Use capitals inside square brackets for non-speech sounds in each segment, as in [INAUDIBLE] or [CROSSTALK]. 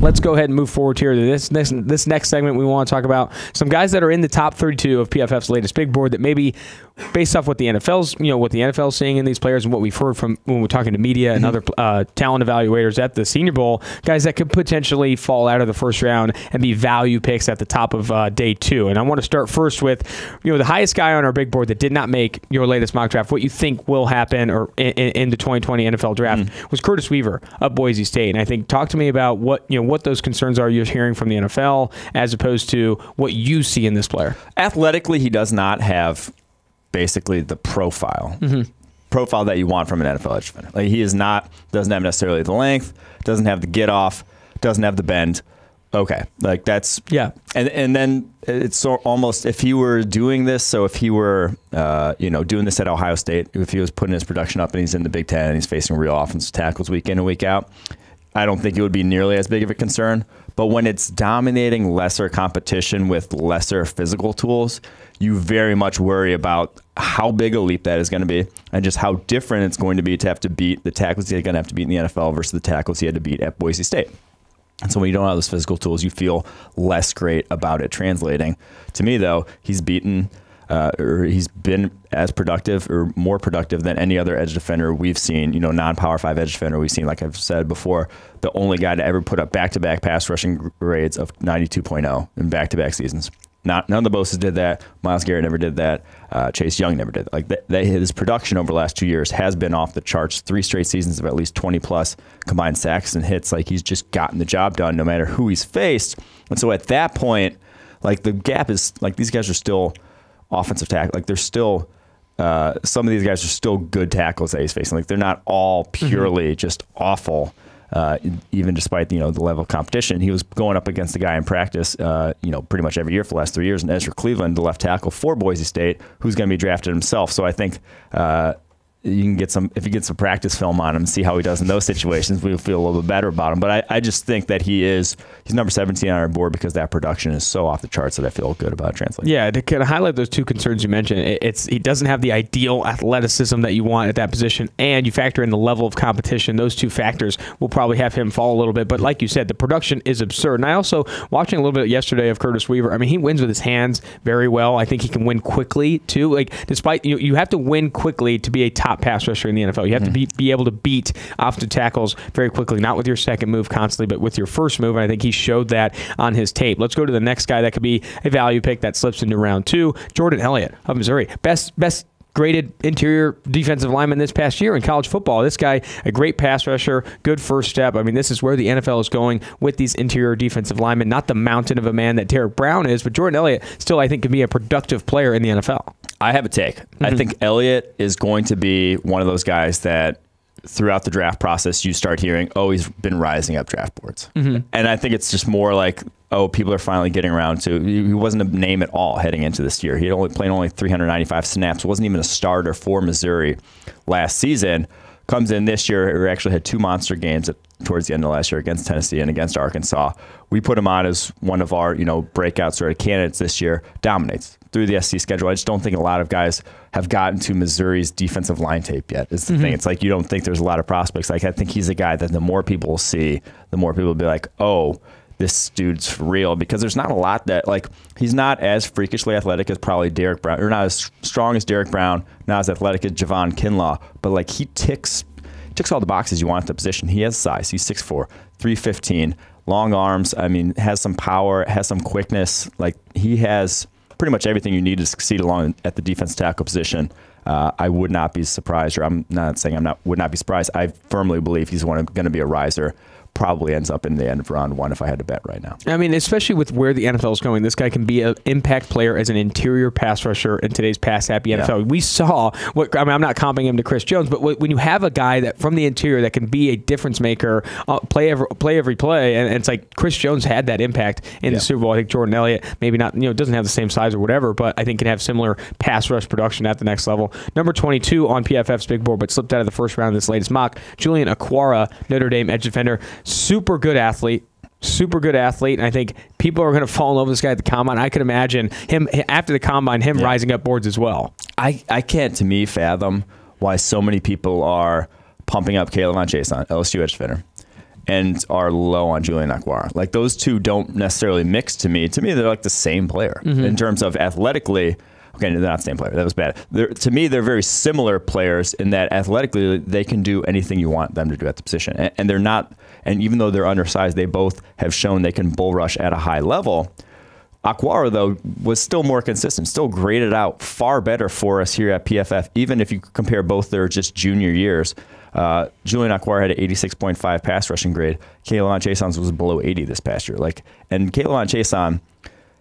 let's go ahead and move forward here to this this, this next segment. We want to talk about some guys that are in the top 32 of PFF's latest big board that maybe based off what the NFL's you know what the NFL's seeing in these players and what we've heard from when we're talking to media and other uh, talent evaluators at the Senior Bowl, guys that could potentially fall out of the first round and be value picks at the top of uh, day two. And I want to start first with you know the highest guy on our big board that did not make your latest mock draft. What you think will happen or in, in the 2020 NFL draft was Curtis Weaver of Boise State. And I think talk to me about what you know what those concerns are you're hearing from the NFL as opposed to what you see in this player. Athletically, he does not have basically the profile. Profile that you want from an NFL edge defender. Like he is not doesn't have necessarily the length, doesn't have the get off, doesn't have the bend. Okay, like that's Yeah. and and then it's so almost if he were doing this. So if he were, uh, you know, doing this at Ohio State, if he was putting his production up and he's in the Big Ten and he's facing real offensive tackles week in and week out, I don't think it would be nearly as big of a concern. But when it's dominating lesser competition with lesser physical tools, you very much worry about how big a leap that is going to be and just how different it's going to be to have to beat the tackles he's going to have to beat in the NFL versus the tackles he had to beat at Boise State. And so when you don't have those physical tools, you feel less great about it translating. To me, though, he's beaten uh, or he's been as productive or more productive than any other edge defender we've seen. You know, non-power five edge defender we've seen. Like I've said before, the only guy to ever put up back-to-back pass rushing grades of 92.0 in back-to-back seasons. Not none of the Bosa's did that. Myles Garrett never did that. Uh, Chase Young never did. Like his production over the last two years has been off the charts. Three straight seasons of at least 20 plus combined sacks and hits. Like he's just gotten the job done no matter who he's faced. And so at that point, like the gap is like these guys are still offensive tackle. Like they're still uh, some of these guys are still good tackles that he's facing. Like they're not all purely just awful. Uh, even despite you know the level of competition, he was going up against the guy in practice, uh, you know, pretty much every year for the last three years. And Ezra Cleveland, the left tackle for Boise State, who's going to be drafted himself. So I think uh, you can get some if you get some practice film on him see how he does in those situations. We'll feel a little bit better about him. But I, I just think that he is he's number 17 on our board because that production is so off the charts that I feel good about translating. Yeah, to kind of highlight those two concerns you mentioned, it- it's he doesn't have the ideal athleticism that you want at that position, and you factor in the level of competition. Those two factors will probably have him fall a little bit. But like you said, the production is absurd. And I also watching a little bit yesterday of Curtis Weaver. I mean, he wins with his hands very well. I think he can win quickly too. Like despite you, you have to win quickly to be a top pass rusher in the NFL. You have to hmm. be be able to beat offensive tackles very quickly, not with your second move constantly, but with your first move. And I think he showed that on his tape. Let's go to the next guy that could be a value pick that slips into round two. Jordan Elliott of Missouri, best best graded interior defensive lineman this past year in college football. This guy, a great pass rusher, good first step. I mean, this is where the NFL is going with these interior defensive linemen. Not the mountain of a man that Derrick Brown is, but Jordan Elliott still, I think, can be a productive player in the NFL. I have a take. I think mm-hmm. Elliott is going to be one of those guys that throughout the draft process you start hearing, oh, he's been rising up draft boards. Mm-hmm. And I think it's just more like, oh, people are finally getting around to. He he wasn't a name at all heading into this year. He had only played only 395 snaps. wasn't even a starter for Missouri last season. Comes in this year, We actually had two monster games at, towards the end of last year against Tennessee and against Arkansas. We put him on as one of our, you know, breakout sort of candidates this year. Dominates through the SC schedule. I just don't think a lot of guys have gotten to Missouri's defensive line tape yet. Is the mm-hmm. thing. It's like you don't think there's a lot of prospects. Like I think he's a guy that the more people see, the more people will be like, oh, this dude's real because there's not a lot that like he's not as freakishly athletic as probably Derrick Brown or not as strong as Derrick Brown, not as athletic as Javon Kinlaw, but like he ticks ticks all the boxes you want at the position. He has size. He's 6'4", 315, long arms. I mean, has some power, has some quickness. Like he has pretty much everything you need to succeed along at the defense tackle position. Uh, I would not be surprised, or I'm not saying I'm not would not be surprised. I firmly believe he's one of going to be a riser. Probably ends up in the end of round one if I had to bet right now. I mean, especially with where the NFL is going, this guy can be an impact player as an interior pass rusher in today's pass happy NFL. We saw what I mean. I'm not comping him to Chris Jones, but when you have a guy that from the interior that can be a difference maker, uh, play every play every play, and, and it's like Chris Jones had that impact in Yeah. the Super Bowl. I think Jordan Elliott maybe not, you know, doesn't have the same size or whatever, but I think can have similar pass rush production at the next level. Number 22 on PFF's big board, but slipped out of the first round of this latest mock. Julian Okwara, Notre Dame edge defender, super good athlete super good athlete, and I think people are going [LAUGHS] to fall in love with this guy at the combine. I could imagine him after the combine, him rising up boards as well. I, I can't to me fathom why so many people are pumping up K'Lavon Chaisson LSU edge defender. and are low on Julian Okwara. Like those two don't necessarily mix to me. To me, they're like the same player Mm-hmm. in terms of athletically. Okay, they're not the same player. That was bad. They're, to me, they're very similar players in that athletically they can do anything you want them to do at the position, and, and they're not. And even though they're undersized, they both have shown they can bull rush at a high level. Okwara, though, was still more consistent, still graded out far better for us here at PFF, even if you compare both their just junior years. Uh, Julian Okwara had an 86.5 pass rushing grade. K'Lavon Chaisson's was below 80 this past year. Like, and Kalen Chason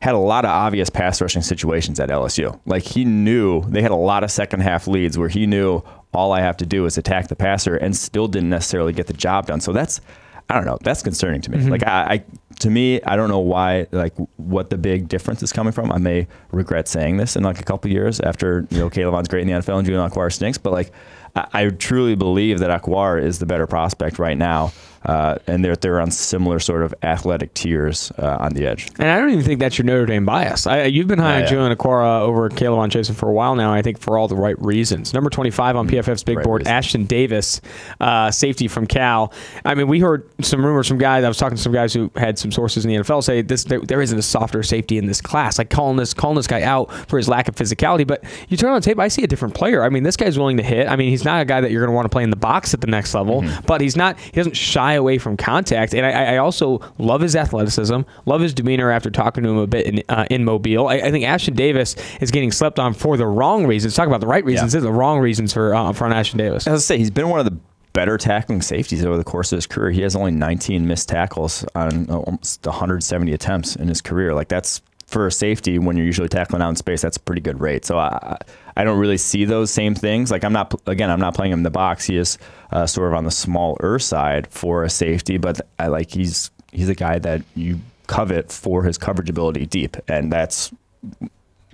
had a lot of obvious pass rushing situations at LSU. Like he knew they had a lot of second half leads where he knew all I have to do is attack the passer and still didn't necessarily get the job done. So that's I don't know. That's concerning to me. Mm-hmm. Like I, I, to me, I don't know why. Like what the big difference is coming from. I may regret saying this in like a couple years after you know Caleb's great in the NFL and Julian Okwara stinks. But like I, I truly believe that Okwara is the better prospect right now. Uh, and they're they're on similar sort of athletic tiers uh, on the edge. And I don't even think that's your Notre Dame bias. I, you've been high on yeah. Julian Okwara over Caleb on Chasen for a while now. I think for all the right reasons. Number 25 on PFF's big Mm, right board, reasons. Ashtyn Davis, uh, safety from Cal. I mean, we heard some rumors from guys. I was talking to some guys who had some sources in the NFL say this there, there isn't a softer safety in this class. Like calling this calling this guy out for his lack of physicality. But you turn on tape, I see a different player. I mean, this guy's willing to hit. I mean, he's not a guy that you're going to want to play in the box at the next level. Mm-hmm. But he's not. He doesn't shy away from contact. And I, I also love his athleticism. Love his demeanor after talking to him a bit in, uh, in Mobile. I, I think Ashtyn Davis is getting slept on for the wrong reasons. Talk about the right reasons. Yeah. The wrong reasons for uh, for Ashtyn Davis. As I say, he's been one of the better tackling safeties over the course of his career. He has only 19 missed tackles on almost 170 attempts in his career. Like that's for a safety when you're usually tackling out in space. That's a pretty good rate. So I, I don't really see those same things. Like I'm not again, I'm not playing him in the box. He is uh, sort of on the smaller side for a safety, but I like he's he's a guy that you covet for his coverage ability deep, and that's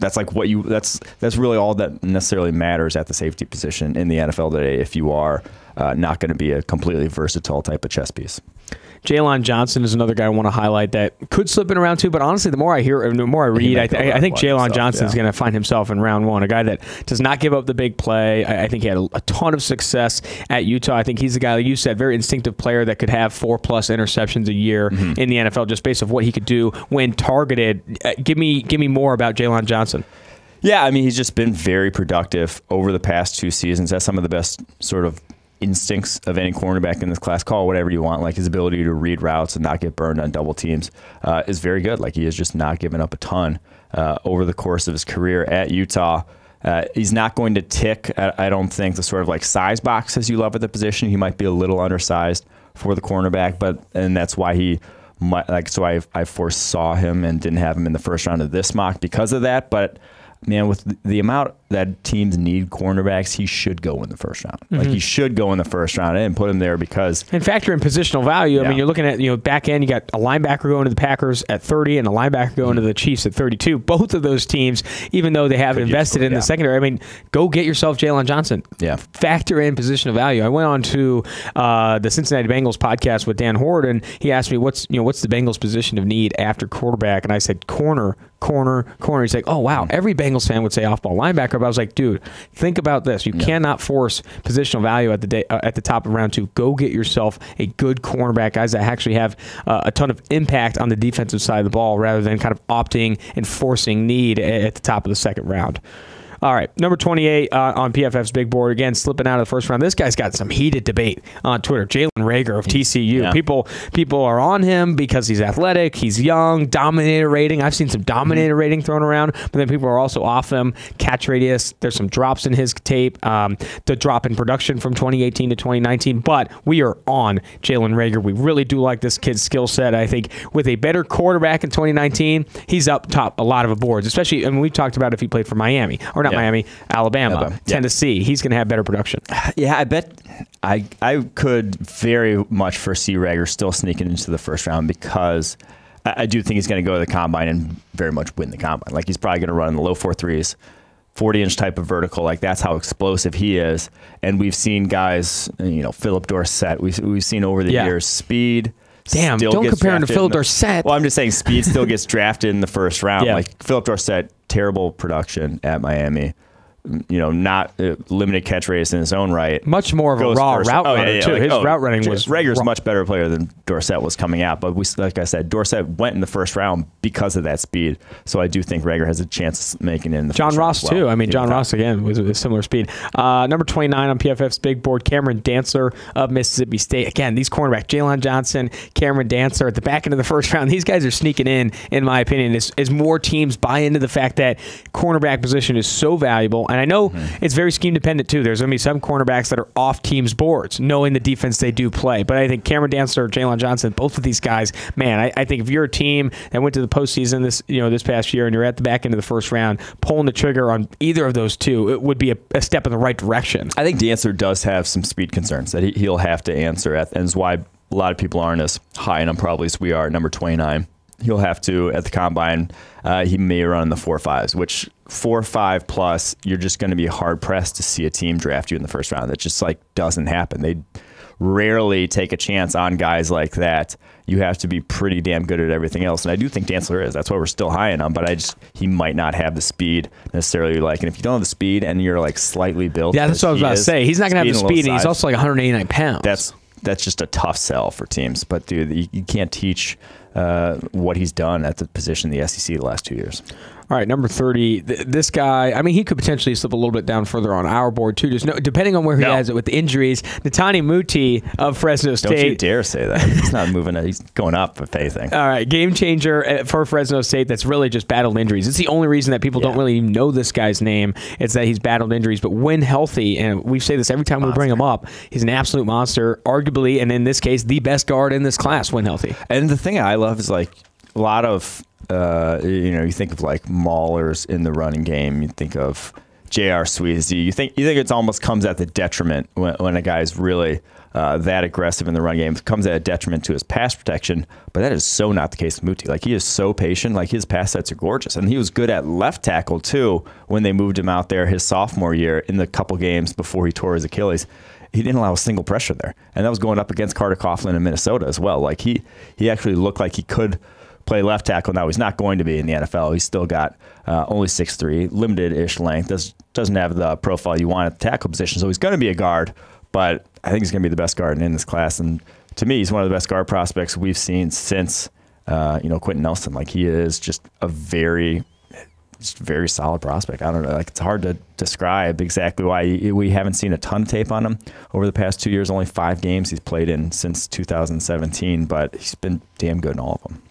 that's like what you that's that's really all that necessarily matters at the safety position in the NFL today if you are uh, not going to be a completely versatile type of chess piece. Jaylon Johnson is another guy I want to highlight that could slip in around two. But honestly, the more I hear, the more I read, I, th- I think Jaylon Johnson is going to find himself in round one. A guy that does not give up the big play. I, I think he had a, a ton of success at Utah. I think he's a guy, like you said, very instinctive player that could have four plus interceptions a year Mm-hmm. in the NFL just based of what he could do when targeted. Uh, give me, give me more about Jaylon Johnson. Yeah, I mean he's just been very productive over the past two seasons. Has some of the best sort of instincts of any cornerback in this class. Call whatever you want. Like his ability to read routes and not get burned on double teams uh, is very good. Like he has just not given up a ton uh, over the course of his career at Utah. Uh, he's not going to tick. I, I don't think the sort of like size boxes you love at the position. He might be a little undersized for the cornerback, but and that's why he might like. So I I foresaw him and didn't have him in the first round of this mock because of that. But man, with the- amount that teams need cornerbacks, he should go in the first round. Like he should go in the first round and put him there because And factor in positional value. I mean, you're looking at you know back end. You got a linebacker going to the Packers at 30, and a linebacker going to the Chiefs at 32. Both of those teams, even though they have invested in yeah. the secondary, I mean, go get yourself Jaylon Johnson. Yeah. Factor in positional value. I went on to uh, the Cincinnati Bengals podcast with Dan Hoard, and he asked me what's you know what's the Bengals position of need after quarterback, and I said corner, corner, corner. He's like, oh wow, every Bengals fan would say off ball linebacker, but I was like, dude, think about this. You cannot force positional value at the day, uh, at the top of round two. Go get yourself a good cornerback, guys that actually have uh, a ton of impact on the defensive side of the ball, rather than kind of opting and forcing need at the top of the second round. All right, number 28 uh, on PFF's big board again, slipping out of the first round. This guy's got some heated debate on Twitter. Jalen Reagor of TCU. Yeah. People people are on him because he's athletic, he's young, dominator rating. I've seen some dominator rating thrown around, but then people are also off him. Catch radius. There's some drops in his tape. Um, the drop in production from 2018 to 2019, but we are on Jalen Reagor. We really do like this kid's skill set. I think with a better quarterback in 2019, he's up top a lot of boards. Especially, I mean, we've talked about if he played for Miami or not Yeah. Miami, Alabama, Alabama. Yeah. Tennessee. He's going to have better production. [SIGHS] Yeah, I bet I I could very much foresee Reagor still sneaking into the first round because I, I do think he's going to go to the combine and very much win the combine. Like he's probably going to run in the low four threes. 40 inch type of vertical, like that's how explosive he is. And we've seen guys, you know, Phillip Dorsett, we've, we've seen over the Yeah. years speed. Damn, don't compare him to Phillip Dorsett. Well, I'm just saying speed still gets drafted in the first round. Yeah. Like Phillip Dorsett, terrible production at Miami you know, not uh, limited catch radius in his own right. Much more of a raw first. route Oh, yeah, runner yeah, too. like, His oh, route running was Reagor's raw. much better player than Dorsett was coming out, but we, like I said, Dorsett went in the first round because of that speed. So I do think Reagor has a chance of making it in the John first round Ross well. too. I mean, John Ross again was a similar speed. Uh, number twenty nine on PFF's big board, Cameron Dantzler of Mississippi State. Again, these cornerbacks, Jaylon Johnson, Cameron Dantzler at the back end of the first [LAUGHS] round. These guys are sneaking in, in my opinion, as, as more teams buy into the fact that cornerback position is so valuable. And I know Mm-hmm. it's very scheme dependent too. There's going to be some cornerbacks that are off teams' boards, knowing the defense they do play. But I think Cameron Dantzler, Jaylon Johnson, both of these guys, man, I, I think if you're a team that went to the postseason this you know this past year and you're at the back end of the first round, pulling the trigger on either of those two, it would be a, a step in the right direction. I think Dantzler does have some speed concerns that he, he'll have to answer, at, and is why a lot of people aren't as high on him probably as we are, at number 29. He'll have to, at the combine, uh, he may run in the four fives, which four five plus, you're just going to be hard pressed to see a team draft you in the first round. That just like doesn't happen. They rarely take a chance on guys like that. You have to be pretty damn good at everything else, and I do think Dantzler is. That's why we're still high on him. But I just he might not have the speed necessarily. Like, and if you don't have the speed and you're like slightly built, Yeah, that's what I was about to say. He's not going to have the speed, and he's also like 189 pounds. that's that's just a tough sell for teams. But dude, you, you can't teach uh, what he's done at the position in the SEC the last two years. All right, number 30. Th- this guy, I mean, he could potentially slip a little bit down further on our board, too. Just no, depending on where he No. has it with the injuries. Netane Muti of Fresno State. Don't you dare say that. He's not moving. He's going up if anything. All right, game changer uh, for Fresno State. That's really just battled injuries. It's the only reason that people don't really even know this guy's name. It's that he's battled injuries. But when healthy, and we say this every time we bring him up, he's an absolute monster. Arguably, and in this case, the best guard in this class when healthy. And the thing I love is like a lot of uh, you know you think of like maulers in the running game. You think of J.R. Sweezy. You think you think it almost comes at the detriment when, when a guy's really uh, that aggressive in the run game. It comes at a detriment to his pass protection. But that is so not the case with Muti. Like he is so patient. Like his pass sets are gorgeous, and he was good at left tackle too when they moved him out there his sophomore year in the couple games before he tore his Achilles he didn't allow a single pressure there, and that was going up against Carter Coughlin in Minnesota as well. Like he he actually looked like he could play left tackle. Now he's not going to be in the NFL. He's still got uh, only 6'3", limited ish length. Does doesn't have the profile you want at the tackle position. So he's going to be a guard, but I think he's going to be the best guard in this class. And to me, he's one of the best guard prospects we've seen since uh, you know Quenton Nelson. Like he is just a very just very solid prospect. I don't know. Like it's hard to describe exactly why we haven't seen a ton of tape on him over the past two years. Only five games he's played in since 2017, but he's been damn good in all of them.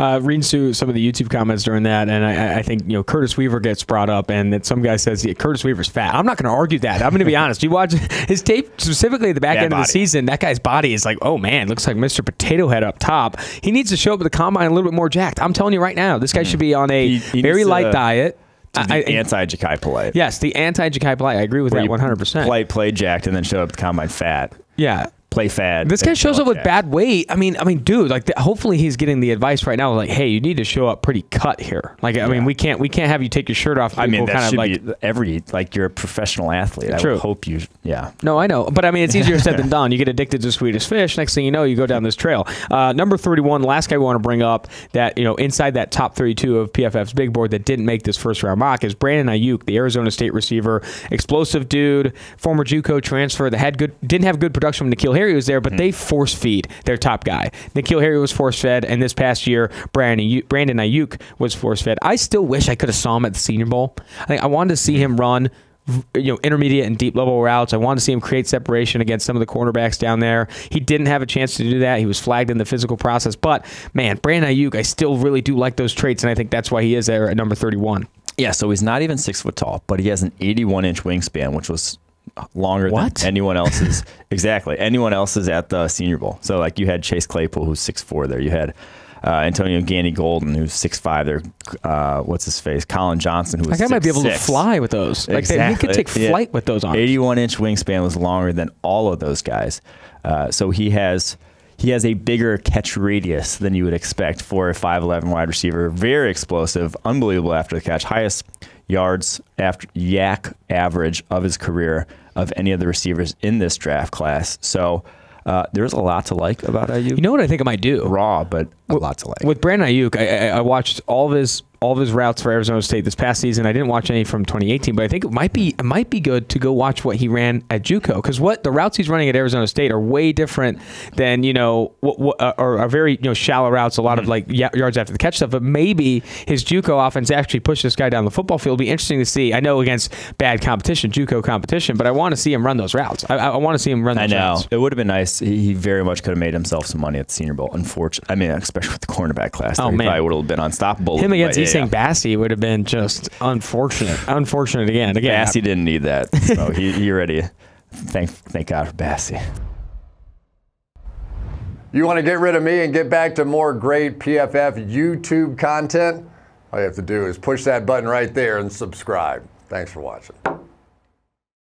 Uh, reading through some of the YouTube comments during that, and I, I think you know Curtis Weaver gets brought up, and that some guy says yeah, Curtis Weaver's fat. I'm not going to argue that. I'm going to be [LAUGHS] honest. You watch his tape specifically at the back Bad end of the season. That guy's body is like, oh man, looks like Mr. Potato Head up top. He needs to show up at the combine a little bit more jacked. I'm telling you right now, this guy should be on a He- he very to- light diet. To I- the anti Jachai Polite. yes, the anti Jachai Polite. I agree with Where that 100. percent Play, play jacked and then show up at the combine fat. Yeah. Play fat. This guy shows up with bad weight. I mean, I mean, dude, like, hopefully he's getting the advice right now. Like, hey, you need to show up pretty cut here. Like, I mean, we can't, we can't have you take your shirt off. I mean, that kind of should like, be every like you're a professional athlete. True. hope you. Yeah. No, I know, but I mean, it's easier said than [LAUGHS] done. You get addicted to Swedish fish. Next thing you know, you go down this trail. Uh, number thirty-one, last guy we want to bring up that you know inside that top thirty-two of PFF's big board that didn't make this first round mock is Brandon Aiyuk, the Arizona State receiver, explosive dude, former JUCO transfer that had good, didn't have good production when N'Keal Harry was there, but hmm. they force feed their top guy. N'Keal Harry was force fed, and this past year, Brandon Aiyuk, Brandon Aiyuk was force fed. I still wish I could have saw him at the Senior Bowl. I think I wanted to see him run you know intermediate and deep level routes. I wanted to see him create separation against some of the cornerbacks down there. He didn't have a chance to do that. He was flagged in the physical process. But man, Brandon Aiyuk, I still really do like those traits, and I think that's why he is there at number thirty-one. Yeah, so he's not even six foot tall, but he has an 81 inch wingspan, which was longer What? than anyone else's. [LAUGHS] exactly, anyone else's at the Senior Bowl. So like you had Chase Claypool, who's six four there. You had uh, Antonio Gandy Golden, who's six five there. Uh, what's his face? Collin Johnson, who was Like I might be able to fly with those. Like they, he could take Yeah. flight with those on. 81 inch wingspan was longer than all of those guys. Uh, so he has he has a bigger catch radius than you would expect for a 5'11 wide receiver. Very explosive, unbelievable after the catch. Highest yards after YAC average of his career of any of the receivers in this draft class. So uh, there's a lot to like about Aiyuk. You know what I think I might do? raw, but a lot to like. With Brandon Aiyuk, I, I, I watched all of his all of his routes for Arizona State this past season. I didn't watch any from 2018, but I think it might be it might be good to go watch what he ran at JUCO because what the routes he's running at Arizona State are way different than you know what, what uh, or are very you know shallow routes, a lot of like y- yards after the catch stuff. But maybe his JUCO offense actually pushed this guy down the football field. It'll be interesting to see. I know against bad competition, JUCO competition, but I want to see him run those routes. I, I want to see him run. I know routes. it would have been nice. He very much could have made himself some money at the Senior Bowl. Unfortunately, I mean, especially with the cornerback class, Oh, there, he man. probably would have been unstoppable. Him against But, yeah, Essang yeah. Bassey would have been just unfortunate. Unfortunate again. Again, Bassey didn't need that. [LAUGHS] So he, he already. Thank thank God for Bassey. You want to get rid of me and get back to more great PFF YouTube content? All you have to do is push that button right there and subscribe. Thanks for watching.